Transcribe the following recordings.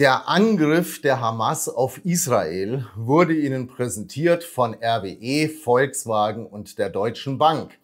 Der Angriff der Hamas auf Israel wurde Ihnen präsentiert von RWE, Volkswagen und der Deutschen Bank.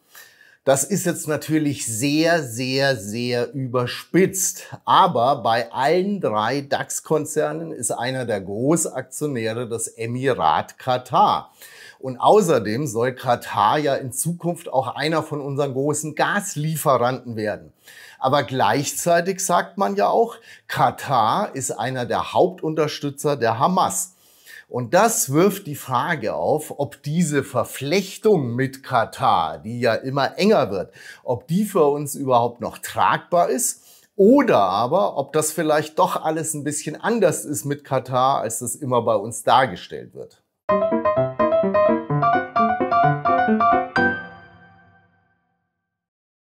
Das ist jetzt natürlich sehr, sehr, sehr überspitzt. Aber bei allen drei DAX-Konzernen ist einer der Großaktionäre das Emirat Katar. Und außerdem soll Katar ja in Zukunft auch einer von unseren großen Gaslieferanten werden. Aber gleichzeitig sagt man ja auch, Katar ist einer der Hauptunterstützer der Hamas. Und das wirft die Frage auf, ob diese Verflechtung mit Katar, die ja immer enger wird, ob die für uns überhaupt noch tragbar ist oder aber ob das vielleicht doch alles ein bisschen anders ist mit Katar, als das immer bei uns dargestellt wird.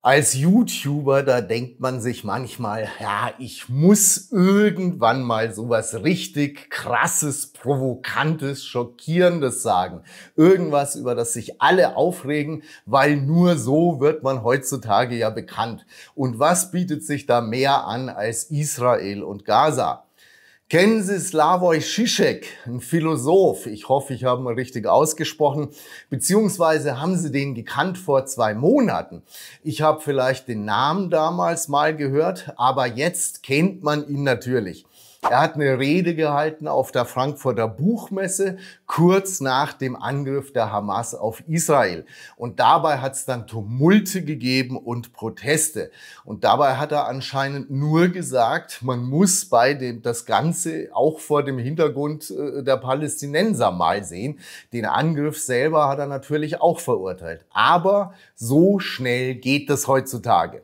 Als YouTuber, da denkt man sich manchmal, ja, ich muss irgendwann mal sowas richtig krasses, provokantes, schockierendes sagen. Irgendwas, über das sich alle aufregen, weil nur so wird man heutzutage ja bekannt. Und was bietet sich da mehr an als Israel und Gaza? Kennen Sie Slavoj Žižek, ein Philosoph? Ich hoffe, ich habe ihn richtig ausgesprochen. Beziehungsweise haben Sie den gekannt vor zwei Monaten? Ich habe vielleicht den Namen damals mal gehört, aber jetzt kennt man ihn natürlich. Er hat eine Rede gehalten auf der Frankfurter Buchmesse kurz nach dem Angriff der Hamas auf Israel. Und dabei hat es dann Tumulte gegeben und Proteste. Und dabei hat er anscheinend nur gesagt, man muss bei dem das Ganze auch vor dem Hintergrund äh, der Palästinenser mal sehen. Den Angriff selber hat er natürlich auch verurteilt. Aber so schnell geht das heutzutage.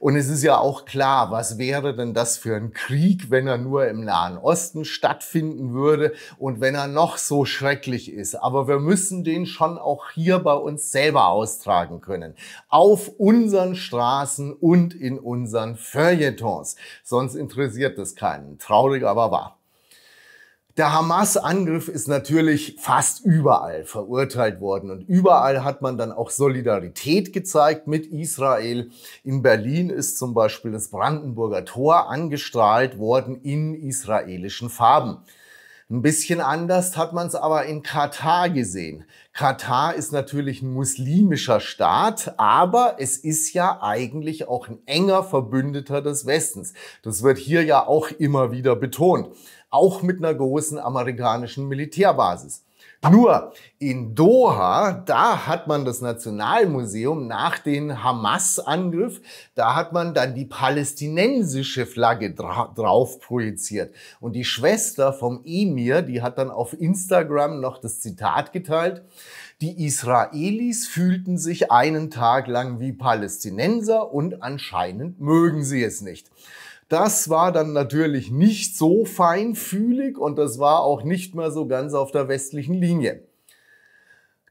Und es ist ja auch klar, was wäre denn das für ein Krieg, wenn er nur im Nahen Osten stattfinden würde und wenn er noch so schrecklich ist. Aber wir müssen den schon auch hier bei uns selber austragen können. Auf unseren Straßen und in unseren Feuilletons. Sonst interessiert das keinen. Traurig, aber wahr. Der Hamas-Angriff ist natürlich fast überall verurteilt worden und überall hat man dann auch Solidarität gezeigt mit Israel. In Berlin ist zum Beispiel das Brandenburger Tor angestrahlt worden in israelischen Farben. Ein bisschen anders hat man es aber in Katar gesehen. Katar ist natürlich ein muslimischer Staat, aber es ist ja eigentlich auch ein enger Verbündeter des Westens. Das wird hier ja auch immer wieder betont auch mit einer großen amerikanischen Militärbasis. Nur in Doha, da hat man das Nationalmuseum nach dem Hamas-Angriff, da hat man dann die palästinensische Flagge dra drauf projiziert. Und die Schwester vom Emir, die hat dann auf Instagram noch das Zitat geteilt. Die Israelis fühlten sich einen Tag lang wie Palästinenser und anscheinend mögen sie es nicht. Das war dann natürlich nicht so feinfühlig und das war auch nicht mehr so ganz auf der westlichen Linie.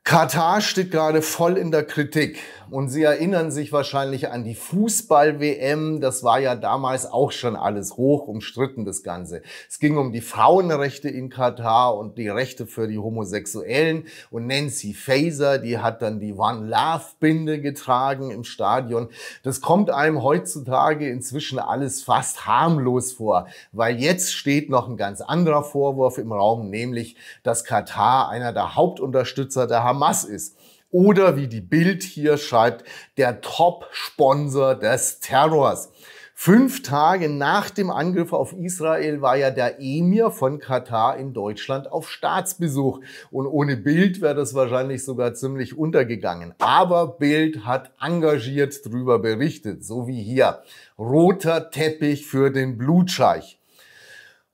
Katar steht gerade voll in der Kritik. Und Sie erinnern sich wahrscheinlich an die Fußball-WM. Das war ja damals auch schon alles hoch umstritten, das Ganze. Es ging um die Frauenrechte in Katar und die Rechte für die Homosexuellen. Und Nancy Faeser, die hat dann die One Love Binde getragen im Stadion. Das kommt einem heutzutage inzwischen alles fast harmlos vor, weil jetzt steht noch ein ganz anderer Vorwurf im Raum, nämlich, dass Katar einer der Hauptunterstützer der Hamas ist oder wie die Bild hier schreibt, der Top-Sponsor des Terrors. Fünf Tage nach dem Angriff auf Israel war ja der Emir von Katar in Deutschland auf Staatsbesuch. Und ohne Bild wäre das wahrscheinlich sogar ziemlich untergegangen. Aber Bild hat engagiert drüber berichtet, so wie hier. Roter Teppich für den Blutscheich.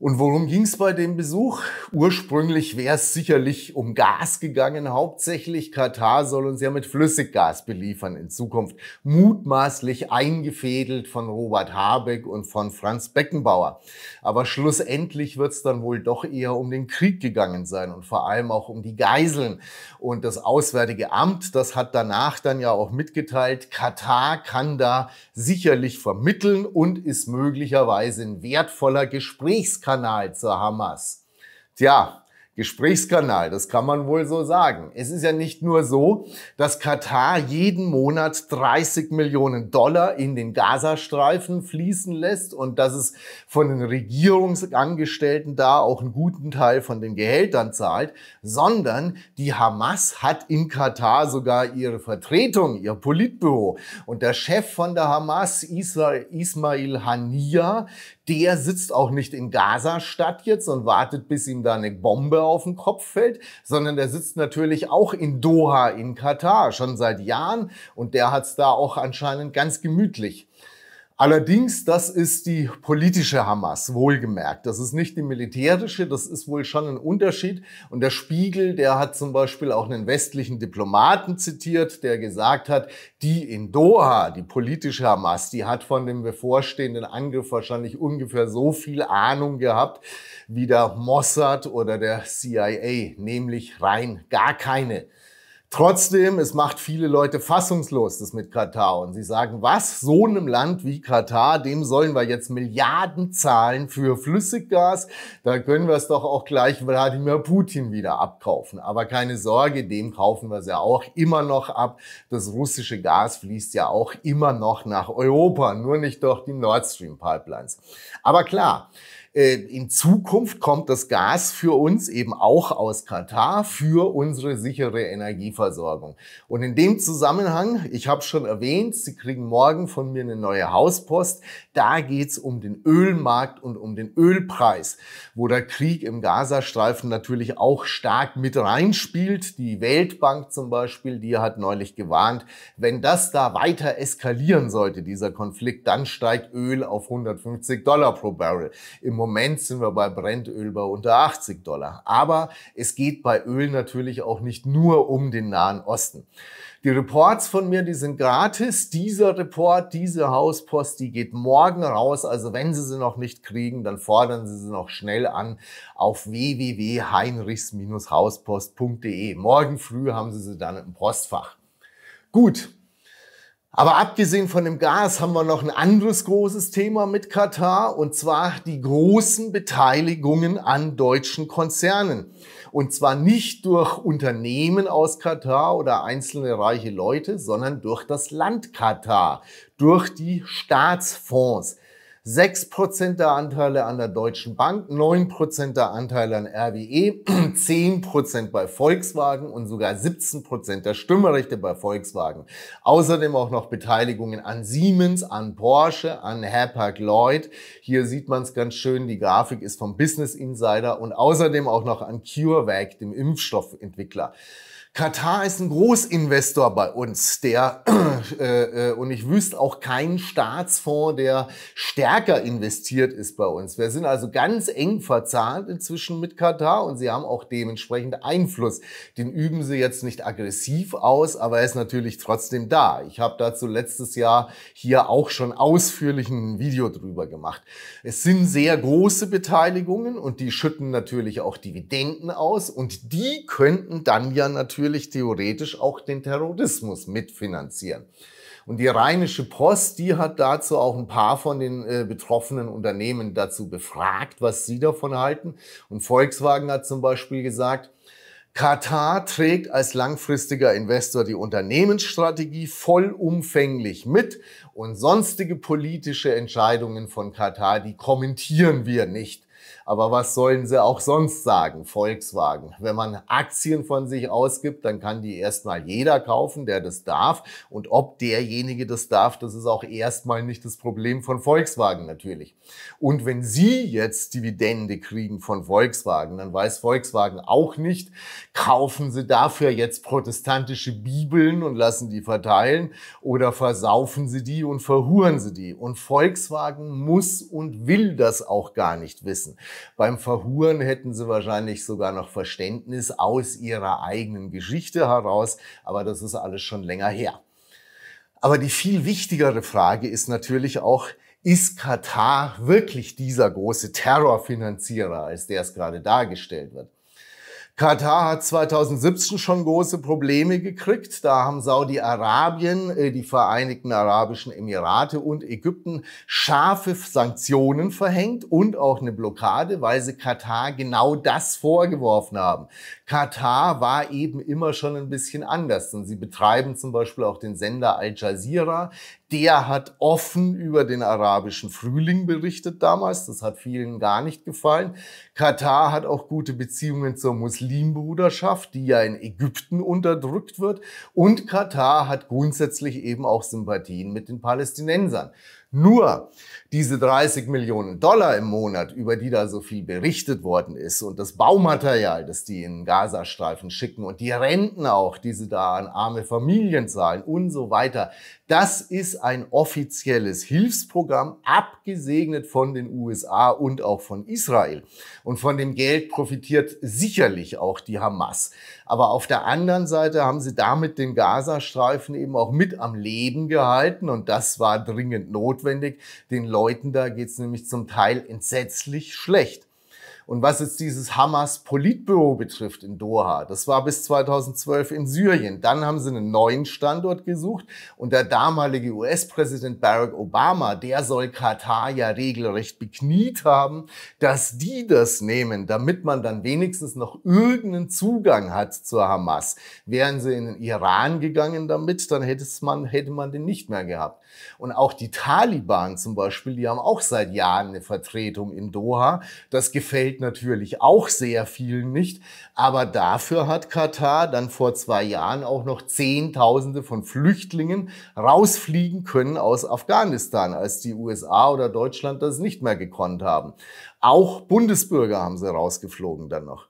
Und worum ging es bei dem Besuch? Ursprünglich wäre es sicherlich um Gas gegangen, hauptsächlich. Katar soll uns ja mit Flüssiggas beliefern in Zukunft. Mutmaßlich eingefädelt von Robert Habeck und von Franz Beckenbauer. Aber schlussendlich wird es dann wohl doch eher um den Krieg gegangen sein und vor allem auch um die Geiseln. Und das Auswärtige Amt, das hat danach dann ja auch mitgeteilt, Katar kann da sicherlich vermitteln und ist möglicherweise ein wertvoller Gesprächskanal zur Hamas. Tja, Gesprächskanal, das kann man wohl so sagen. Es ist ja nicht nur so, dass Katar jeden Monat 30 Millionen Dollar in den Gazastreifen fließen lässt und dass es von den Regierungsangestellten da auch einen guten Teil von den Gehältern zahlt, sondern die Hamas hat in Katar sogar ihre Vertretung, ihr Politbüro. Und der Chef von der Hamas, Ismail Hania, der sitzt auch nicht in Gaza-Stadt jetzt und wartet, bis ihm da eine Bombe auf den Kopf fällt, sondern der sitzt natürlich auch in Doha in Katar schon seit Jahren und der hat's da auch anscheinend ganz gemütlich. Allerdings, das ist die politische Hamas, wohlgemerkt. Das ist nicht die militärische, das ist wohl schon ein Unterschied. Und der Spiegel, der hat zum Beispiel auch einen westlichen Diplomaten zitiert, der gesagt hat, die in Doha, die politische Hamas, die hat von dem bevorstehenden Angriff wahrscheinlich ungefähr so viel Ahnung gehabt wie der Mossad oder der CIA, nämlich rein gar keine. Trotzdem, es macht viele Leute fassungslos, das mit Katar. Und sie sagen, was, so einem Land wie Katar, dem sollen wir jetzt Milliarden zahlen für Flüssiggas? Da können wir es doch auch gleich Wladimir Putin wieder abkaufen. Aber keine Sorge, dem kaufen wir es ja auch immer noch ab. Das russische Gas fließt ja auch immer noch nach Europa, nur nicht durch die Nord Stream Pipelines. Aber klar, in Zukunft kommt das Gas für uns eben auch aus Katar für unsere sichere Energieversorgung. Und in dem Zusammenhang, ich habe schon erwähnt, Sie kriegen morgen von mir eine neue Hauspost. Da geht's um den Ölmarkt und um den Ölpreis, wo der Krieg im Gazastreifen natürlich auch stark mit reinspielt. Die Weltbank zum Beispiel, die hat neulich gewarnt, wenn das da weiter eskalieren sollte, dieser Konflikt, dann steigt Öl auf 150 Dollar pro Barrel. Im Moment sind wir bei Brennöl bei unter 80 Dollar. Aber es geht bei Öl natürlich auch nicht nur um den Nahen Osten. Die Reports von mir, die sind gratis. Dieser Report, diese Hauspost, die geht morgen raus. Also wenn Sie sie noch nicht kriegen, dann fordern Sie sie noch schnell an auf www.heinrichs-hauspost.de. Morgen früh haben Sie sie dann im Postfach. Gut, aber abgesehen von dem Gas haben wir noch ein anderes großes Thema mit Katar und zwar die großen Beteiligungen an deutschen Konzernen. Und zwar nicht durch Unternehmen aus Katar oder einzelne reiche Leute, sondern durch das Land Katar, durch die Staatsfonds. 6% der Anteile an der Deutschen Bank, 9% der Anteile an RWE, 10% bei Volkswagen und sogar 17% der Stimmrechte bei Volkswagen. Außerdem auch noch Beteiligungen an Siemens, an Porsche, an Hapag-Lloyd. Hier sieht man es ganz schön, die Grafik ist vom Business Insider und außerdem auch noch an CureVac, dem Impfstoffentwickler. Katar ist ein Großinvestor bei uns, der äh, äh, und ich wüsste auch keinen Staatsfonds, der stärker investiert ist bei uns. Wir sind also ganz eng verzahnt inzwischen mit Katar und sie haben auch dementsprechend Einfluss. Den üben sie jetzt nicht aggressiv aus, aber er ist natürlich trotzdem da. Ich habe dazu letztes Jahr hier auch schon ausführlich ein Video drüber gemacht. Es sind sehr große Beteiligungen und die schütten natürlich auch Dividenden aus und die könnten dann ja natürlich theoretisch auch den Terrorismus mitfinanzieren. Und die Rheinische Post, die hat dazu auch ein paar von den äh, betroffenen Unternehmen dazu befragt, was sie davon halten. Und Volkswagen hat zum Beispiel gesagt, Katar trägt als langfristiger Investor die Unternehmensstrategie vollumfänglich mit und sonstige politische Entscheidungen von Katar, die kommentieren wir nicht. Aber was sollen sie auch sonst sagen, Volkswagen? Wenn man Aktien von sich ausgibt, dann kann die erstmal jeder kaufen, der das darf. Und ob derjenige das darf, das ist auch erstmal nicht das Problem von Volkswagen natürlich. Und wenn Sie jetzt Dividende kriegen von Volkswagen, dann weiß Volkswagen auch nicht, kaufen Sie dafür jetzt protestantische Bibeln und lassen die verteilen oder versaufen Sie die und verhuren Sie die. Und Volkswagen muss und will das auch gar nicht wissen. Beim Verhuren hätten sie wahrscheinlich sogar noch Verständnis aus ihrer eigenen Geschichte heraus, aber das ist alles schon länger her. Aber die viel wichtigere Frage ist natürlich auch, ist Katar wirklich dieser große Terrorfinanzierer, als der es gerade dargestellt wird? Katar hat 2017 schon große Probleme gekriegt. Da haben Saudi-Arabien, äh, die Vereinigten Arabischen Emirate und Ägypten scharfe Sanktionen verhängt und auch eine Blockade, weil sie Katar genau das vorgeworfen haben. Katar war eben immer schon ein bisschen anders. Und sie betreiben zum Beispiel auch den Sender Al Jazeera. Der hat offen über den arabischen Frühling berichtet damals. Das hat vielen gar nicht gefallen. Katar hat auch gute Beziehungen zur Muslimbruderschaft, die ja in Ägypten unterdrückt wird. Und Katar hat grundsätzlich eben auch Sympathien mit den Palästinensern. Nur diese 30 Millionen Dollar im Monat, über die da so viel berichtet worden ist und das Baumaterial, das die in Gazastreifen schicken und die Renten auch, die sie da an arme Familien zahlen und so weiter, das ist ein offizielles Hilfsprogramm, abgesegnet von den USA und auch von Israel. Und von dem Geld profitiert sicherlich auch die Hamas. Aber auf der anderen Seite haben sie damit den Gazastreifen eben auch mit am Leben gehalten und das war dringend notwendig. Den da geht es nämlich zum Teil entsetzlich schlecht. Und was jetzt dieses Hamas Politbüro betrifft in Doha, das war bis 2012 in Syrien. Dann haben sie einen neuen Standort gesucht und der damalige US-Präsident Barack Obama, der soll Katar ja regelrecht bekniet haben, dass die das nehmen, damit man dann wenigstens noch irgendeinen Zugang hat zur Hamas. Wären sie in den Iran gegangen damit, dann hätte man, hätte man den nicht mehr gehabt. Und auch die Taliban zum Beispiel, die haben auch seit Jahren eine Vertretung in Doha. Das gefällt natürlich auch sehr vielen nicht. Aber dafür hat Katar dann vor zwei Jahren auch noch Zehntausende von Flüchtlingen rausfliegen können aus Afghanistan, als die USA oder Deutschland das nicht mehr gekonnt haben. Auch Bundesbürger haben sie rausgeflogen dann noch.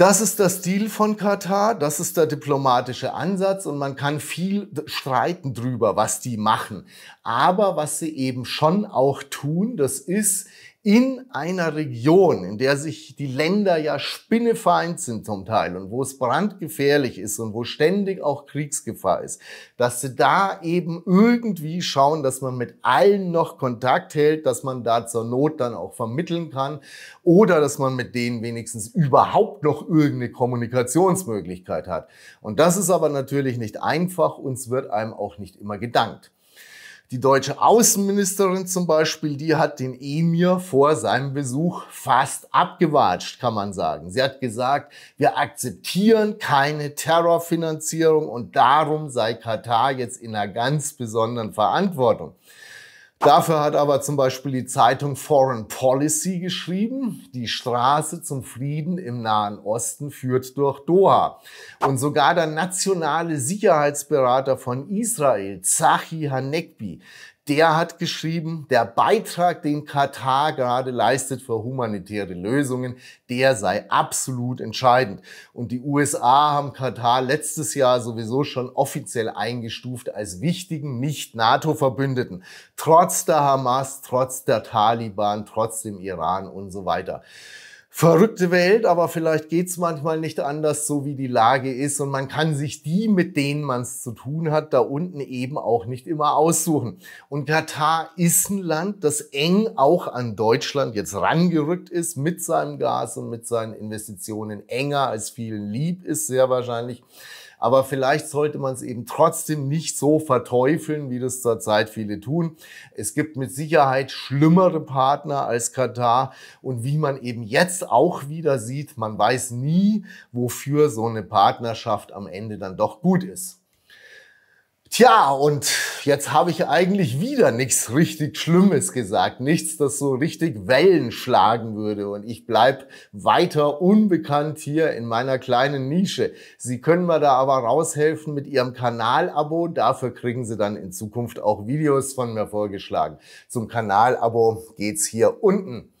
Das ist der Stil von Katar, das ist der diplomatische Ansatz und man kann viel streiten drüber, was die machen. Aber was sie eben schon auch tun, das ist in einer Region, in der sich die Länder ja spinnefeind sind zum Teil und wo es brandgefährlich ist und wo ständig auch Kriegsgefahr ist, dass sie da eben irgendwie schauen, dass man mit allen noch Kontakt hält, dass man da zur Not dann auch vermitteln kann oder dass man mit denen wenigstens überhaupt noch irgendeine Kommunikationsmöglichkeit hat. Und das ist aber natürlich nicht einfach, uns wird einem auch nicht immer gedankt. Die deutsche Außenministerin zum Beispiel, die hat den Emir vor seinem Besuch fast abgewatscht, kann man sagen. Sie hat gesagt, wir akzeptieren keine Terrorfinanzierung und darum sei Katar jetzt in einer ganz besonderen Verantwortung. Dafür hat aber zum Beispiel die Zeitung Foreign Policy geschrieben, die Straße zum Frieden im Nahen Osten führt durch Doha. Und sogar der nationale Sicherheitsberater von Israel, Zahi Hanekbi, der hat geschrieben, der Beitrag, den Katar gerade leistet für humanitäre Lösungen, der sei absolut entscheidend. Und die USA haben Katar letztes Jahr sowieso schon offiziell eingestuft als wichtigen Nicht-NATO-Verbündeten. Trotz der Hamas, trotz der Taliban, trotz dem Iran und so weiter verrückte Welt, aber vielleicht geht's manchmal nicht anders, so wie die Lage ist. Und man kann sich die, mit denen man es zu tun hat, da unten eben auch nicht immer aussuchen. Und Katar ist ein Land, das eng auch an Deutschland jetzt rangerückt ist mit seinem Gas und mit seinen Investitionen enger als vielen lieb ist, sehr wahrscheinlich. Aber vielleicht sollte man es eben trotzdem nicht so verteufeln, wie das zurzeit viele tun. Es gibt mit Sicherheit schlimmere Partner als Katar. Und wie man eben jetzt auch wieder sieht, man weiß nie, wofür so eine Partnerschaft am Ende dann doch gut ist. Tja, und jetzt habe ich eigentlich wieder nichts richtig Schlimmes gesagt, nichts, das so richtig Wellen schlagen würde und ich bleib weiter unbekannt hier in meiner kleinen Nische. Sie können mir da aber raushelfen mit Ihrem Kanalabo, dafür kriegen Sie dann in Zukunft auch Videos von mir vorgeschlagen. Zum Kanalabo geht's hier unten.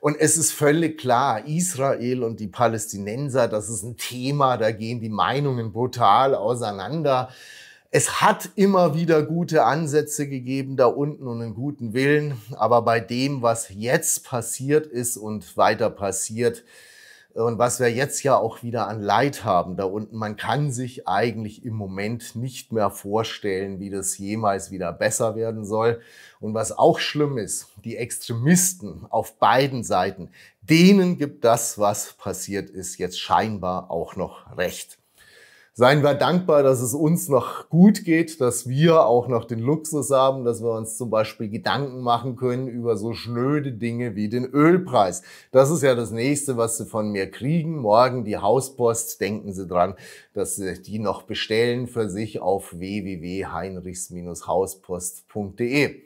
Und es ist völlig klar, Israel und die Palästinenser, das ist ein Thema, da gehen die Meinungen brutal auseinander. Es hat immer wieder gute Ansätze gegeben da unten und einen guten Willen, aber bei dem, was jetzt passiert ist und weiter passiert, Und was wir jetzt ja auch wieder an Leid haben da unten, man kann sich eigentlich im Moment nicht mehr vorstellen, wie das jemals wieder besser werden soll. Und was auch schlimm ist, die Extremisten auf beiden Seiten, denen gibt das, was passiert ist, jetzt scheinbar auch noch recht. Seien wir dankbar, dass es uns noch gut geht, dass wir auch noch den Luxus haben, dass wir uns zum Beispiel Gedanken machen können über so schnöde Dinge wie den Ölpreis. Das ist ja das nächste, was Sie von mir kriegen. Morgen die Hauspost. Denken Sie dran, dass Sie die noch bestellen für sich auf www.heinrichs-hauspost.de.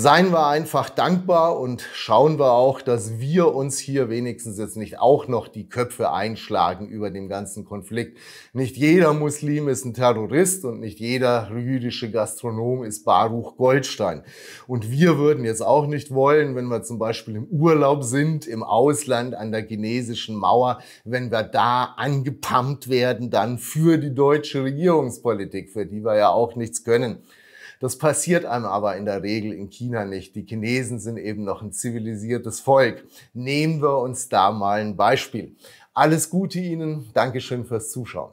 Seien wir einfach dankbar und schauen wir auch, dass wir uns hier wenigstens jetzt nicht auch noch die Köpfe einschlagen über den ganzen Konflikt. Nicht jeder Muslim ist ein Terrorist und nicht jeder jüdische Gastronom ist Baruch Goldstein. Und wir würden jetzt auch nicht wollen, wenn wir zum Beispiel im Urlaub sind, im Ausland an der chinesischen Mauer, wenn wir da angepumpt werden, dann für die deutsche Regierungspolitik, für die wir ja auch nichts können. Das passiert einem aber in der Regel in China nicht. Die Chinesen sind eben noch ein zivilisiertes Volk. Nehmen wir uns da mal ein Beispiel. Alles Gute Ihnen. Dankeschön fürs Zuschauen.